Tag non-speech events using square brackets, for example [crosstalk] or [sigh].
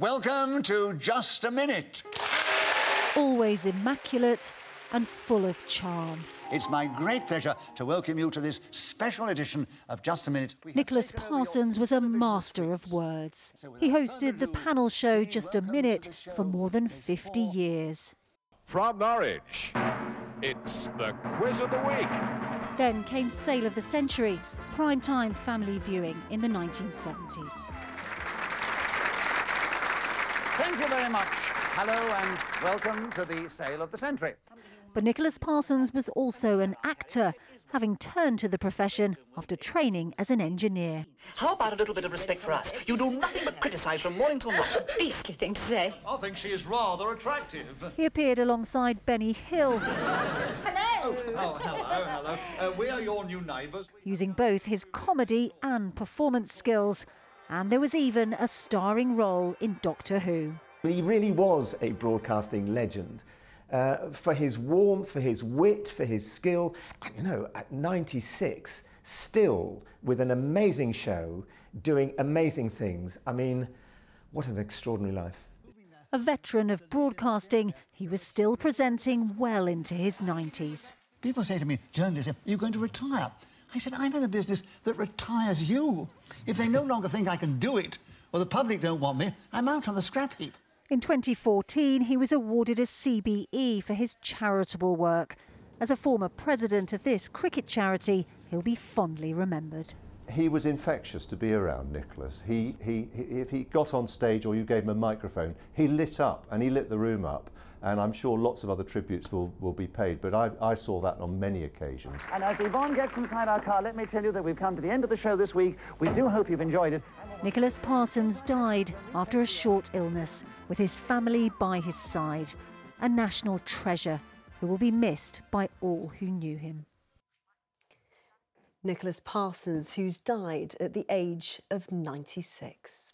Welcome to Just a Minute. Always immaculate and full of charm. It's my great pleasure to welcome you to this special edition of Just a Minute. We Nicholas taken over your Parsons was a master of words. So He hosted the panel show Just a Minute for more than 50 Hall. years. From Norwich, it's the quiz of the week. Then came Sale of the Century, prime-time family viewing in the 1970s. Thank you very much. Hello and welcome to the sale of the century. But Nicholas Parsons was also an actor, having turned to the profession after training as an engineer. How about a little bit of respect for us? You do nothing but criticise from morning till night. [laughs] Beastly thing to say. I think she is rather attractive. He appeared alongside Benny Hill, hello! Oh, hello, hello. Uh, we are your new neighbours. using both his comedy and performance skills. And there was even a starring role in Doctor Who. He really was a broadcasting legend. Uh, for his warmth, for his wit, for his skill, and you know, at 96, still with an amazing show, doing amazing things. I mean, what an extraordinary life. A veteran of broadcasting, he was still presenting well into his 90s. People say to me, journalists, are you going to retire? I said, I'm in a business that retires you. If they no longer think I can do it, or the public don't want me, I'm out on the scrap heap. In 2014, he was awarded a CBE for his charitable work. As a former president of this cricket charity, he'll be fondly remembered. he was infectious to be around, Nicholas. He, he, he, if he got on stage or you gave him a microphone, he lit up and he lit the room up. And I'm sure lots of other tributes will, will be paid, but I, I saw that on many occasions. And as Yvonne gets inside our car, let me tell you that we've come to the end of the show this week. We do hope you've enjoyed it. Nicholas Parsons died after a short illness, with his family by his side. A national treasure who will be missed by all who knew him. Nicholas Parsons, who's died at the age of 96.